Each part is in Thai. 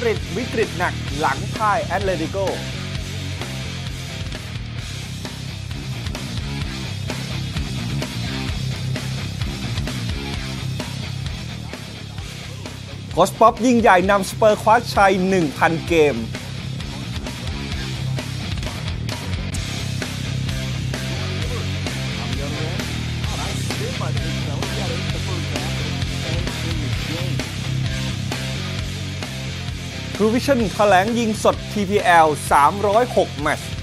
ดริดวิกฤตหนักหลังพ่ายแอตเลติโกโค้ชป๊อปยิ่งใหญ่นำสเปอร์คว้าชัย 1,000 เกม Vision แถลงยิงสด TPL 306 แมตช์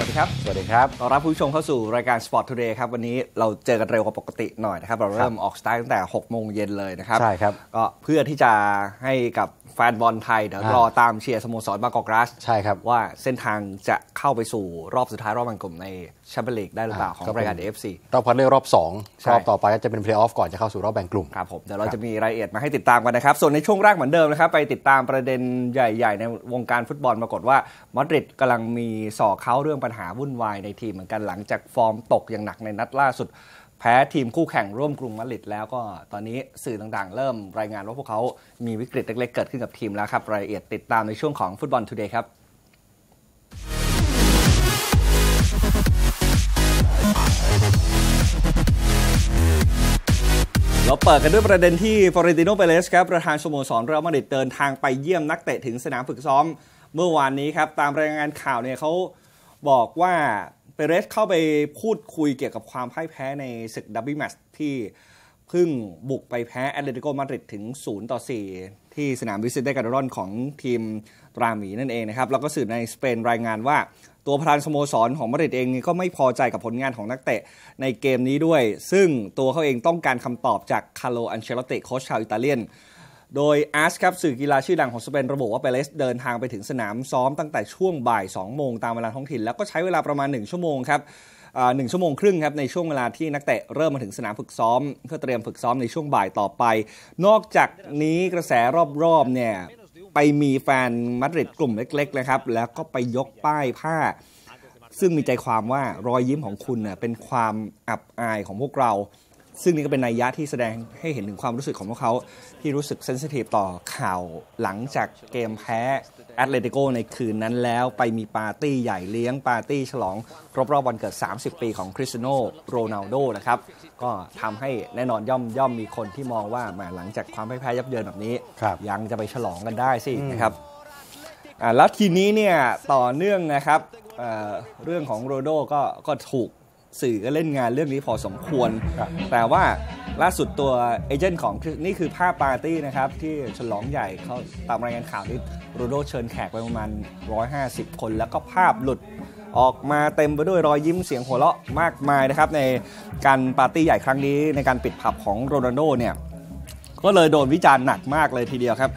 วัสดีครับ สวัสดีครับต้อนรับผู้ชมเข้าสู่รายการ Sport Today ครับ วันนี้เราเจอกันเร็วกว่าปกติหน่อยนะครับ เราเริ่มออกสตาร์ทตั้งแต่ 6 โมงเย็นเลยนะครับ ใช่ครับ ก็เพื่อที่จะให้กับแฟนบอลไทย เดี๋ยวอ่ารรอตามเชียร์สโมสรบางกอกกลาส ใช่ครับ ว่าเส้นทางจะเข้าไปสู่รอบสุดท้ายรอบแบ่งกลุ่มใน แชมเปี้ยนลีกได้หรือเปล่าอ่าของก็เป็นรายการ AFC รอบคัดเลือกรอบใช่2รอบต่อไปก็จะเป็นเพลย์ออฟก่อนจะเข้าสู่รอบแบ่งกลุ่มครับผมเดี๋ยวเราครับจะมีรายละเอียดมาให้ติดตามกันนะครับ ส่วนในช่วงแรกเหมือนเดิมนะครับ ไปติดตามประเด็นใหญ่ๆ ในวงการฟุตบอลปรากฏว่ามาดริดกำลังมีส่อเขาเรื่องปัญหาวุ่นวายในทีมเหมือนกันหลังจากฟอร์มตกอย่างหนักในนัดล่าสุดแพ้ทีมคู่แข่งร่วมกรุงมาดริดแล้วก็ตอนนี้สื่อต่างๆ เริ่มรายงานว่าพวกเขามีวิกฤตเล็กๆเกิดขึ้นกับทีมแล้วครับรายละเอียดติดตามในช่วงของฟุตบอลทูเดย์ครับ เราเปิดกันด้วยประเด็นที่ฟลอเรนติโนเปเรสครับประธานสโมสรเรอัลมาดริดเดินทางไปเยี่ยมนักเตะถึงสนามฝึกซ้อมเมื่อวานนี้ครับ ตามรายงานข่าวเนี่ยเขาบอกว่าเปเรสเข้าไปพูดคุยเกี่ยวกับความพ่ายแพ้ในศึก derby match ที่เพิ่งบุกไปแพ้แอตเลติโกมาดริดถึง 0 ต่อ 4 ที่สนามบิเซนเตกัลเดรอนของทีม ตราหมีนั่นเองนะครับแล้วก็สื่อในสเปนรายงานว่า ตัวประธานสโมสรของมาดริดเองก็ไม่พอใจกับผลงานของนักเตะในเกมนี้ด้วย ซึ่งตัวเขาเองต้องการคำตอบจากคาร์โลอันเชล็อตติโค้ชชาวอิตาเลียนโดยอาร์สครับสื่อกีฬาชื่อดังของสเปนระบุว่าเปเรสเดินทางไปถึงสนามซ้อมตั้งแต่ช่วงบ่าย 2 โมงตามเวลาท้องถิ่น แล้วก็ใช้เวลาประมาณ 1 ชั่วโมงครับหนึ่งชั่วโมงครึ่งครับในช่วงเวลาที่นักเตะเริ่มมาถึงสนามฝึกซ้อม เพื่อเตรียมฝึกซ้อมในช่วงบ่ายต่อไป นอกจากนี้กระแสรอบๆเนี่ย ไปมีแฟนมาดริดกลุ่มเล็กๆนะครับ แล้วก็ไปยกป้ายผ้า ซึ่งมีใจความว่ารอยยิ้มของคุณเน่ะเป็นความอับอายของพวกเรา ซึ่งนี่ก็เป็นนัยยะที่แสดงให้เห็นถึงความรู้สึกของพวกเขาที่รู้สึก sensitive ต่อข่าวหลังจากเกมแพ้แอตเลติโกในคืนนั้นแล้วไปมีปาร์ตี้ใหญ่เลี้ยงปาร์ตี้ฉลองครบรอบวันเกิด 30 ปีของคริสเตียโนโรนัลโดนะครับ ก็ทำให้แน่นอนย่อมย่อมมีคนที่มองว่าแหมหลังจากความพ่ายแพ้ยับเยินแบบนี้ครับยังจะไปฉลองกันได้สินะครับอ่าแล้วทีนี้เนี่ยต่อเนื่องนะครับเอ่อเรื่องของโรโดก็ก็ถูก สื่อก็เล่นงานเรื่องนี้พอสมควรครับแต่ว่าล่าสุดตัวเอเจนต์ของนี่คือภาพปาร์ตี้นะครับ ที่ฉลองใหญ่เขาตามรายงานข่าวที่โรนัลโดเชิญแขกไปประมาณ 150 คน แล้วก็ภาพหลุดออกมาเต็มไปด้วยรอยยิ้มเสียงหัวเราะมากมายนะครับ ในการปาร์ตี้ใหญ่ครั้งนี้ในการปิดผับของโรนัลโดเนี่ยก็เลยโดนวิจารณ์หนักมากเลยทีเดียวครับ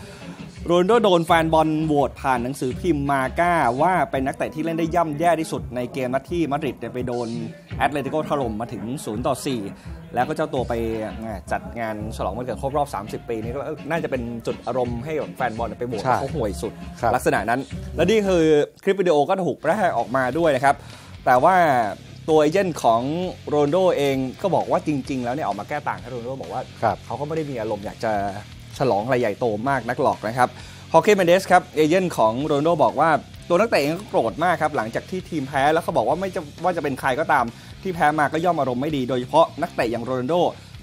โรนัลโดโดนแฟนบอลโหวตผ่านหนังสือพิมพ์มาร์ก้า ว่าเป็นนักเตะที่เล่นได้ย่ำแย่ที่สุดในเกมนัดที่มาดริดเนี่ยไปโดนแอตเลติโกถล่มมาถึง 0 ต่อ 4 แล้วก็เจ้าตัวไปจัดงานฉลองวันเกิดครบรอบ 30 ปีนี้ก็น่าจะเป็นจุดอารมณ์ให้แฟนบอลไปโหวตใช่ว่าเขาห่วยสุดครับลักษณะนั้น และนี่คือคลิปวิดีโอก็ถูกแพร่ออกมาด้วยนะครับ แต่ว่าตัว agent ของโรนัลโดเองก็บอกว่าจริง ๆ แล้วเนี่ยออกมาแก้ต่างให้โรนัลโดบอกว่าครับเขาก็ไม่ได้มีอารมณ์อยากจะ ฉลองอะไรใหญ่โตมากนักหรอกนะครับฮอร์เก้ เมนเดสครับ agent ของโรนัลโดบอกว่าตัวนักเตะเองก็โกรธมากครับหลังจากที่ทีมแพ้แล้วเขาบอกว่าไม่จะว่าจะเป็นใครก็ตาม ที่แพ้มาก็ย่อมอารมณ์ไม่ดี โดยเฉพาะนักเตะอย่างโรนัลโด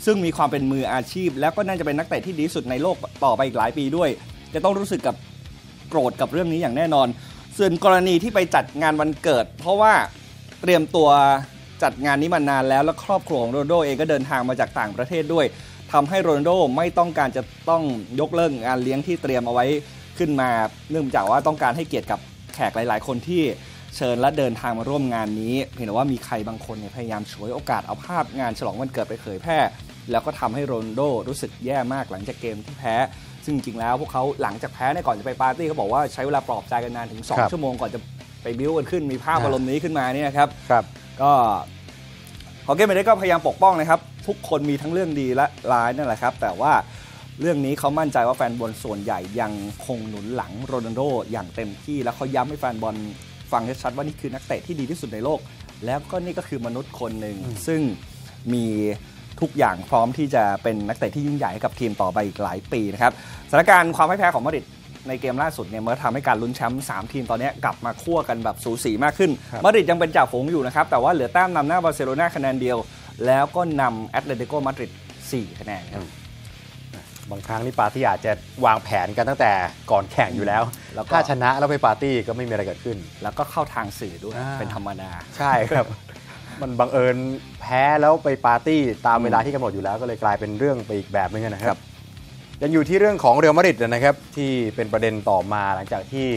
ซึ่งมีความเป็นมืออาชีพ แล้วก็น่าจะเป็นนักเตะที่ดีสุดในโลกต่อไปอีกหลายปีด้วย จะต้องรู้สึกกับโกรธกับเรื่องนี้อย่างแน่นอน ส่วนกรณีที่ไปจัดงานวันเกิด เพราะว่าเตรียมตัวจัดงานนี้มานานแล้วแล้วครอบครัวของโรนโดเองก็เดินทางมาจากต่างประเทศด้วย ทำให้โรนัลโดไม่ต้องการจะต้องยกเลิกงานเลี้ยงที่เตรียมเอาไว้ขึ้นมา เนื่องจากว่าต้องการให้เกียรติกับแขกหลาย ๆ คนที่เชิญและเดินทางมาร่วมงานนี้ เพียงแต่ว่ามีใครบางคนเนี่ยพยายามฉวยโอกาสเอาภาพงานฉลองวันเกิดไปเผยแพร่ แล้วก็ทำให้โรนัลโดรู้สึกแย่มากหลังจากเกมที่แพ้ ซึ่งจริงๆแล้วพวกเขาหลังจากแพ้เนี่ยก่อนจะไปปาร์ตี้เขาบอกว่าใช้เวลาปลอบใจกันนานถึงครับ2ชั่วโมงก่อนจะไปบิ้วกันขึ้นมีภาพอ่าอารมณ์นี้ขึ้นมาเนี่ยนะครับครับ ก็ฮอเกมเมเดก็พยายามปกป้องนะครับ ทุกคนมีทั้งเรื่องดีและร้ายนั่นแหละครับ แต่ว่าเรื่องนี้เขามั่นใจว่าแฟนบอลส่วนใหญ่ยังคงหนุนหลังโรนัลโดอย่างเต็มที่ แล้วเขาย้ำให้แฟนบอลฟังชัดๆว่านี่คือนักเตะที่ดีที่สุดในโลก แล้วก็นี่ก็คือมนุษย์คนหนึ่งซึ่งมีทุกอย่างพร้อมที่จะเป็นนักเตะที่ยิ่งใหญ่ให้กับทีมต่อไปอีกหลายปีนะครับสถานการณ์ความพ่ายแพ้ของมาดริดในเกมล่าสุดเนี่ยมันทำให้การลุ้นแชมป์3ทีมตอนนี้กลับมาคั่วกันแบบสูสีมากขึ้น มาดริดยังเป็นจ่าฝูงอยู่นะครับ แต่ว่าเหลือแต้มนำหน้าบาร์เซโลนาคะแนนเดียว แล้วก็นำแอตเลติโกมาดริด4คะแนนครับบางครั้งนี่ปาร์ตี้อาจจะวางแผนกันตั้งแต่ก่อนแข่งอยู่แล้วแล้วก็ถ้าชนะแล้วไปปาร์ตี้ก็ไม่มีอะไรเกิดขึ้น แล้วก็เข้าทางสื่อด้วยอ่าเป็นธรรมดาใช่ครับ มันบังเอิญแพ้แล้วไปปาร์ตี้ตามเวลาที่กำหนดอยู่แล้วก็เลยกลายเป็นเรื่องไปอีกแบบนึงนะครับยังอยู่ที่เรื่องของเรอัลมาดริดนะครับที่เป็นประเด็นต่อมาหลังจากที่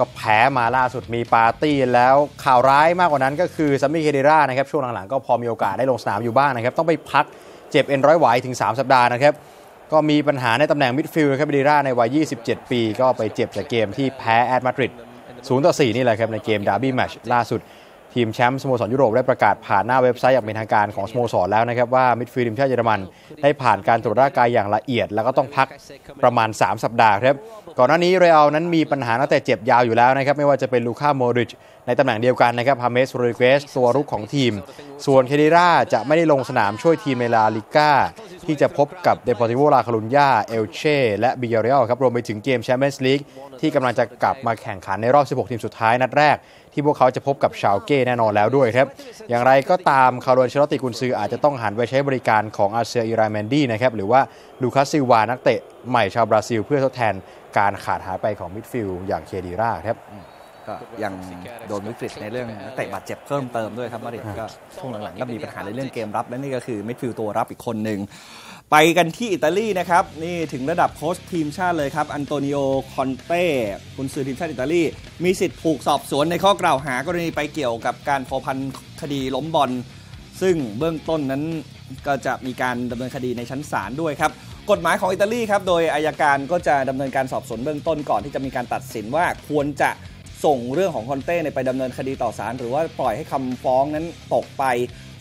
ก็แพ้มาล่าสุดมีปาร์ตี้แล้วข่าวร้ายมากกว่านั้นก็คือซัมมี่เคเดรานะครับช่วงหลังๆก็พอมีโอกาสได้ลงสนามอยู่บ้างนะครับต้องไปพักเจ็บเอ็นร้อยไหวถึง 3 สัปดาห์นะครับก็มีปัญหาในตำแหน่งมิดฟิลด์ครับเคดีราในวัย 27 ปี ก็ไปเจ็บจากเกมที่แพ้แอตมาดริด0ต่อ4นี่แหละครับในเกม derby match ล่าสุด ทีมแชมป์สโมสรยุโรปได้ประกาศผ่านหน้าเว็บไซต์อย่างเป็นทางการของสโมสรแล้วนะครับว่ามิดฟิลด์ทีมชาติเยอรมันได้ผ่านการตรวจร่างกายอย่างละเอียด แล้วก็ต้องพักประมาณ 3 สัปดาห์ครับก่อนหน้านี้เรอัลนั้นมีปัญหาตั้งแต่เจ็บยาวอยู่แล้วนะครับไม่ว่าจะเป็นลูก้าโมดริช ในตำแหน่งเดียวกันนะครับฮาเมสโรดริเกซตัวรุกของทีม ส่วนเคดีราจะไม่ได้ลงสนามช่วยทีมในลาลีก้า ที่จะพบกับเดปอร์ติโวลาคอรุนญาเอลเช่และบียาร์เรอัลครับรวมไปถึงเกมแชมเปี้ยนส์ลีกที่กำลังจะกลับมาแข่งขันในรอบ 16 ทีมสุดท้ายนัดแรกที่พวกเขาจะพบกับชาลเก้แน่นอนแล้วด้วยครับ อย่างไรก็ตามคาร์ลนเชลติกุนซืออาจจะต้องหันไปใช้บริการของอาเซียอิราแมนดี้นะครับ หรือว่าลูคัสซิลวานักเตะใหม่ชาวบราซิล เพื่อทดแทนการขาดหายไปของมิดฟิลด์อย่างเคดีราครับ ก็ยังโดนวิกฤตในเรื่องนักเตะบาดเจ็บเพิ่มเติมด้วยครับมาดริดก็ช่วงหลังๆก็มีปัญหาในเรื่องเกมรับ และนี่ก็คือมิดฟิลด์ตัวรับอีกคนหนึ่งไปกันที่อิตาลีนะครับ นี่ถึงระดับโค้ชทีมชาติเลยครับ อันโตนิโอ คอนเต้กุนซือทีมชาติอิตาลี มีสิทธิ์ถูกสอบสวนในข้อกล่าวหากรณีไปเกี่ยวกับการพัวพันคดีล้มบอล ซึ่งเบื้องต้นนั้นก็จะมีการดำเนินคดีในชั้นศาลด้วยครับ กฎหมายของอิตาลีครับ โดยอัยการก็จะดำเนินการสอบสวนเบื้องต้นก่อนที่จะมีการตัดสินว่าควรจะ ส่งเรื่องของคอนเต้ไปดำเนินคดีต่อศาลหรือว่าปล่อยให้คำฟ้องนั้นตกไป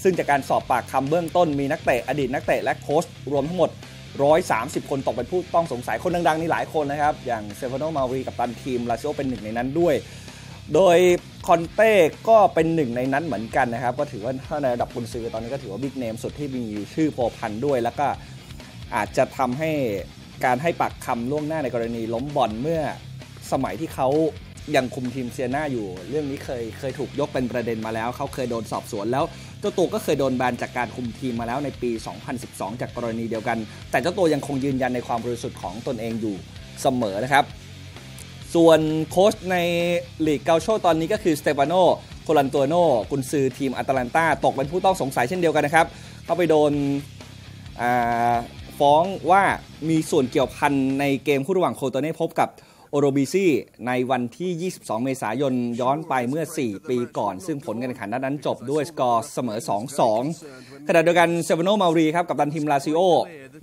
ซึ่งจากการสอบปากคำเบื้องต้นมีนักเตะอดีตนักเตะและโค้ชรวมทั้งหมด 130 คนตกเป็นผู้ต้องสงสัยคนดังๆนี่หลายคนนะครับ อย่างสเตฟาโน เมารีกัปตันทีมลาซิโอเป็นหนึ่งในนั้นด้วย โดยคอนเต้ก็เป็นหนึ่งในนั้นเหมือนกันนะครับ ก็ถือว่าถ้าในระดับกุนซือตอนนี้ก็ถือว่า big name สุดที่มีชื่อพัวพันด้วย แล้วก็อาจจะทำให้การให้ปากคำล่วงหน้าในกรณีล้มบอลเมื่อสมัยที่เขา ยังคุมทีมเซียนาอยู่ เรื่องนี้เคยเคยถูกยกเป็นประเด็นมาแล้ว เขาเคยโดนสอบสวนแล้ว เจ้าตัวก็เคยโดนแบนจากการคุมทีมมาแล้วในปี 2012 จากกรณีเดียวกัน แต่เจ้าตัวยังคงยืนยันในความบริสุทธิ์ของตนเองอยู่เสมอนะครับ ส่วนโค้ชในลีกเกาโชตอนนี้ก็คือสเตฟานโนโคลันตัวโนกุนซือทีมอัตแลนตาตกเป็นผู้ต้องสงสัยเช่นเดียวกันนะครับเขาไปโดนฟ้องว่ามีส่วนเกี่ยวพันในเกมคู่ระหว่างโครโตเน่พบกับ โอโรบิซี่ในวันที่ 22 เมษายนย้อนไปเมื่อ 4 ปีก่อน ซึ่งผลการแข่งขันนัดนั้นจบด้วยสกอร์เสมอ 2-2 ขณะเดียวกันสเตฟาโน เมารีครับกัปตันทีมลาซิโอ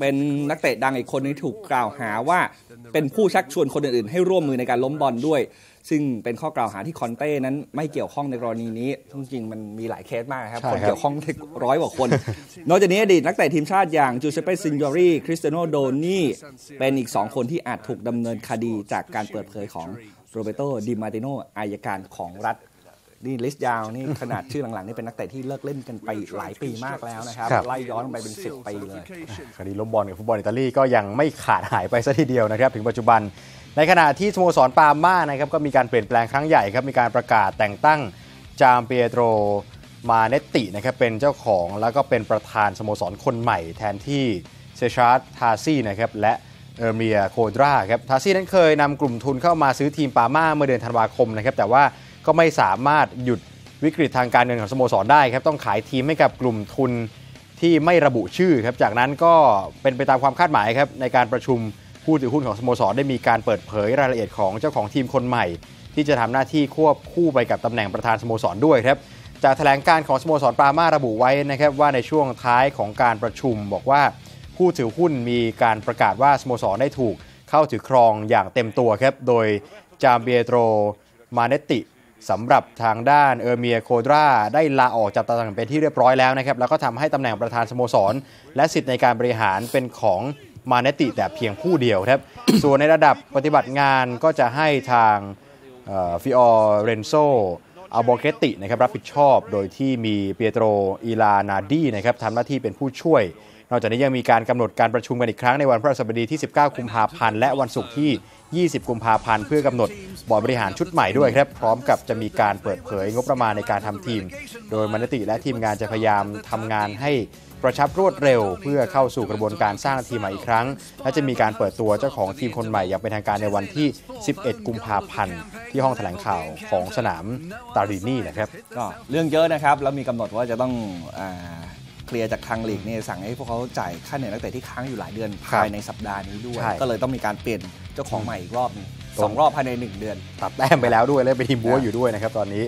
เป็นนักเตะดังอีกคนที่ถูกกล่าวหาว่า เป็นผู้ชักชวนคนอื่นๆ ให้ร่วมมือในการล้มบอลด้วย ซึ่งเป็นข้อกล่าวหาที่คอนเต้นั้นไม่เกี่ยวข้องในกรณีนี้จริงๆมันมีหลายเคสมากนะครับใช่คนครับเกี่ยวข้องร้อยกว่าคน นอกจากนี้อดีตนักเตะทีมชาติอย่างจูเซปเป้ซินญอรีคริสเตียโนโดนี่เป็นอีก2คนที่อาจถูกดำเนินคดีจากการเปิดเผยของโรแบร์โตดิมาร์ติโนอัยการของรัฐ นี่ list ยาวนี่ขนาดชื่อหลังๆนี่เป็นนักเตะที่เลิกเล่นกันไปหลายปีมากแล้วนะครับครับไล่ย้อนไปเป็น10ปีเลยคดีล้มบอลกับฟุตบอลอิตาลีก็ยังไม่ขาดหายไปซะทีเดียวนะครับ ถึงปัจจุบัน ในขณะที่สโมสรปาร์ม่านะครับก็มีการเปลี่ยนแปลงครั้งใหญ่ครับมีการประกาศแต่งตั้งจามเปียโตรมาเนนตินะครับเป็นเจ้าของแล้วก็เป็นประธานสโมสรคนใหม่ แทนที่เรซาร์ต ทาซี่นะครับและเออร์เมียร์ โคดราครับทาซี่นั้นเคยนำกลุ่มทุนเข้ามาซื้อทีมปาล์ม่าเมื่อเดือนธันวาคมนะครับแต่ว่า ก็ไม่สามารถหยุดวิกฤตทางการเงินของสโมสรได้ครับต้องขายทีมให้กับกลุ่มทุนที่ไม่ระบุชื่อครับจากนั้นก็เป็นไปตามความคาดหมายครับในการประชุมผู้ถือหุ้นของสโมสรได้มีการเปิดเผยรายละเอียดของเจ้าของทีมคนใหม่ ที่จะทำหน้าที่ควบคู่ไปกับตำแหน่งประธานสโมสรด้วยครับจากแถลงการของสโมสรปามาระบุไว้นะครับว่าในช่วงท้ายของการประชุม บอกว่าผู้ถือหุ้นมีการประกาศว่าสโมสรได้ถูกเข้าถือครองอย่างเต็มตัวครับโดยจามเบียโตรมาเนติ สำหรับทางด้านเออร์เมียโคดราได้ลาออกจากตำแหน่งเป็นที่เรียบร้อยแล้วนะครับ แล้วก็ทำให้ตำแหน่งประธานสโมสร และสิทธิ์ในการบริหารเป็นของมาเนติแต่เพียงผู้เดียวครับ ส่วนในระดับปฏิบัติงานก็จะให้ทางฟิออเรนโซอัลโบเกตินะครับรับผิดชอบ โดยที่มีเปียโตรอีลานาดีนะครับทำหน้าที่เป็นผู้ช่วย นอกจากนี้ยังมีการกำหนดการประชุมกันอีกครั้งในวันพฤหัสบดีที่ 19 กุมภาพันธ์และวันศุกร์ที่ 20 กุมภาพันธ์เพื่อกำหนดบอร์ดบริหารชุดใหม่ด้วยครับ พร้อมกับจะมีการเปิดเผยงบประมาณในการทำทีม โดยมาเนนติและทีมงานจะพยายามทำงานให้กระชับรวดเร็วเพื่อเข้าสู่กระบวนการสร้างทีมใหม่อีกครั้ง และจะมีการเปิดตัวเจ้าของทีมคนใหม่อย่างเป็นทางการในวันที่ 11 กุมภาพันธ์ ที่ห้องแถลงข่าวของสนามตารินีนะครับก็เรื่องเยอะนะครับ แล้วมีกำหนดว่าจะต้องอา เคลียร์จากทางลีกเนี่ยสั่งให้พวกเขาจ่ายค่าเหนื่อยนักเตะที่ค้างอยู่หลายเดือนครัภาบยในสัปดาห์นี้ด้วย ใช่ ก็เลยต้องมีการเปลี่ยนเจ้าของใหม่อีกรอบหนึงตรงสองรอบภายในหนึ่งเดือน ตัดแต้มไปแล้วด้วย แล้วเป็นทีมบัวอ่าอยู่ด้วยนะครับตอนนี้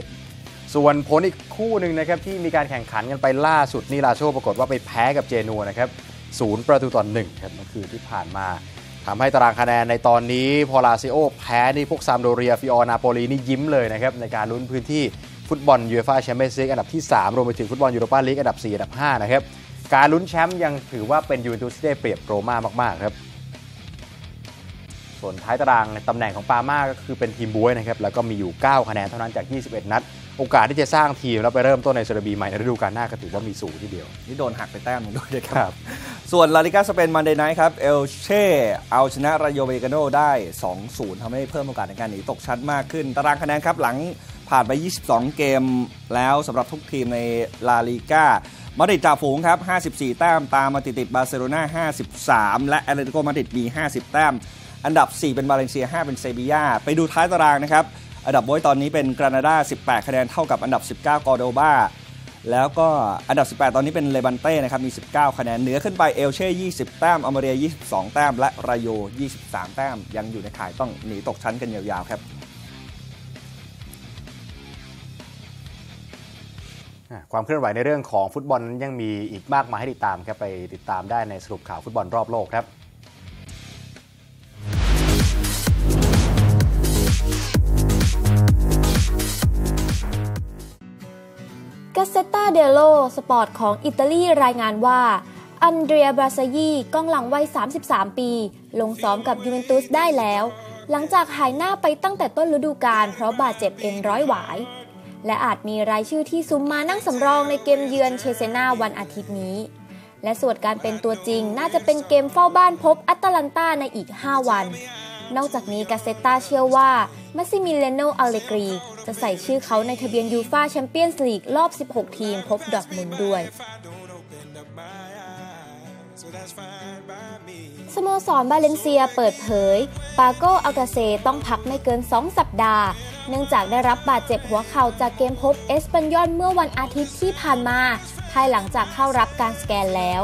ส่วนผลอีกคู่หนึ่งนะครับที่มีการแข่งขันกันไปล่าสุดนี่ลาโชปรากฏว่าไปแพ้กับเจนัวนะครับศูนย์ประตูต่อหนึ่งครับเมื่อคืนที่ผ่านมาทำให้ตารางคะแนนในตอนนี้พอลาซิโอแพ้นี่พวกซามโดเรียฟิออร์นาโปลีนี่ยิ้มเลยนะครับในการลุ้นพื้นที่ ฟุตบอลยูเอฟ่าแชมเปี้ยนส์ลีกอันดับที่ 3 รวมไปถึงฟุตบอลยูโรปาลีกอันดับ 4 อันดับ 5 นะครับ การลุ้นแชมป์ยังถือว่าเป็นยูเวนตุสที่ได้เปรียบโรม่ามาก ๆ ครับ ส่วนท้ายตารางตำแหน่งของปาร์ม่าก็คือเป็นทีมบ๊วยนะครับ แล้วก็มีอยู่ 9 คะแนนเท่านั้นจาก 21 นัด โอกาสที่จะสร้างทีมแล้วไปเริ่มต้นในเซเรียบีใหม่ในฤดูกาลหน้าก็ถือว่ามีสูงทีเดียว นี่โดนหักไปแต้มหนึงด้วยนะคครัรับ ส่วนลาลิกาสเปน Monday night ครับ เอลเช่เอาชนะราโยบาเยกาโนได้ 2-0ทำให้เพิ่มโอกาสในการหนีตกชั้นมากขึ้น ตารางคะแนนครับหลัง ผ่านไป 22 เกมแล้วสำหรับทุกทีมในลาลิกามาดริดจ่าฝูงครับ 54 แต้มตามมาติดติดบาร์เซโลนา53 และแอตเลติโกมาดริดมี 50 แต้ม อันดับ 4 เป็นบาเลนเซีย 5 เป็นเซบียาไปดูท้ายตารางนะครับ อันดับบ๊วยตอนนี้เป็นกรานาดา 18 คะแนนเท่ากับอันดับ 19 กอร์โดบาแล้วก็อันดับ 18 ตอนนี้เป็นเลบันเต้นะครับ มี 19 คะแนน เหนือขึ้นไปเอลเช่ 20 แต้มอเมเรีย 22 แต้ม และรายโย 23 แต้ม ยังอยู่ในข่ายต้องหนีตกชั้นกันยาวๆครับ ความเคลื่อนไหวในเรื่องของฟุตบอลยังมีอีกมากมายให้ติดตามครับไปติดตามได้ในสรุปข่าวฟุตบอลรอบโลกครับกาเซตาเดโลสปอร์ตของอิตาลีรายงานว่า อันเดรียบาร์ซายีกองหลังวัย 33 ปี ลงซ้อมกับยูเวนตุสได้แล้ว หลังจากหายหน้าไปตั้งแต่ต้นฤดูกาลเพราะบาดเจ็บเอ็นร้อยหวาย และอาจมีรายชื่อที่ซุ้มม้านั่งสำรองในเกมเยือนเชเซนาวันอาทิตย์นี้ และส่วนการเป็นตัวจริงน่าจะเป็นเกมเฝ้าบ้านพบอัตแลนตาในอีก 5 วัน นอกจากนี้กาเซตาเชื่อว่ามัสซิมิเลียโนอัลเลกรี จะใส่ชื่อเขาในทะเบียนยูฟาแชมเปี้ยนส์ลีกรอบ 16 ทีมพบดอร์ทมุนด์ด้วยสโมสรบาเลนเซียเปิดเผย ปาโกอัลกาเซต้องพักไม่เกิน 2 สัปดาห์ เนื่องจากได้รับบาดเจ็บหัวเข่าจากเกมพบเอสปันยอนเมื่อวันอาทิตย์ที่ผ่านมา ภายหลังจากเข้ารับการสแกนแล้ว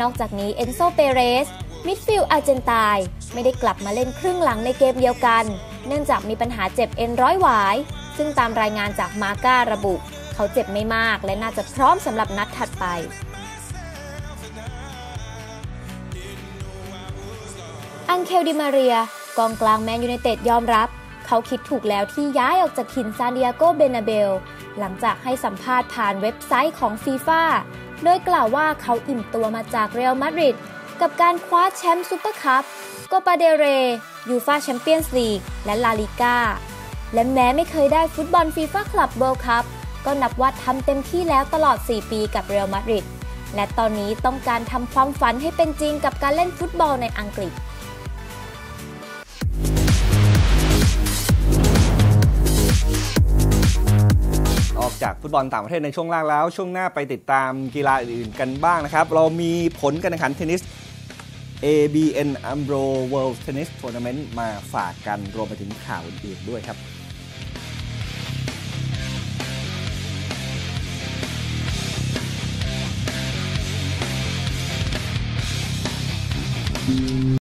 นอกจากนี้เอนโซเปเรสมิดฟิลด์อาร์เจนไตน์ไม่ได้กลับมาเล่นครึ่งหลังในเกมเดียวกัน เนื่องจากมีปัญหาเจ็บเอ็นร้อยหวาย ซึ่งตามรายงานจากมาร์ก้าระบุ เขาเจ็บไม่มากและน่าจะพร้อมสำหรับนัดถัดไปอังเคลดิมาเรีย กองกลางแมนยูไนเต็ดยอมรับ เขาคิดถูกแล้วที่ย้ายออกจากถิ่นซานติอาโกเบร์นาเบว หลังจากให้สัมภาษณ์ผ่านเว็บไซต์ของฟีฟ่าโดยกล่าวว่าเขาอิ่มตัวมาจากเรอัลมาดริดกับการคว้าแชมป์ซูเปอร์คัพโกปาเดลเรย์ ยูฟาแชมเปี้ยนส์ลีก และลาลิก้า และแม้ไม่เคยได้ฟุตบอลฟีฟ่าคลับเวิลด์คัพก็นับว่าทำเต็มที่แล้วตลอด 4 ปีกับเรอัลมาดริด และตอนนี้ต้องการทำความฝันให้เป็นจริงกับการเล่นฟุตบอลในอังกฤษ จากฟุตบอลต่างประเทศในช่วงล่างแล้ว ช่วงหน้าไปติดตามกีฬาอื่นๆกันบ้างนะครับ เรามีผลการแข่งขันเทนนิส ABN AMRO World Tennis Tournament มาฝากกันรวมไปถึงข่าวอื่นๆด้วยครับ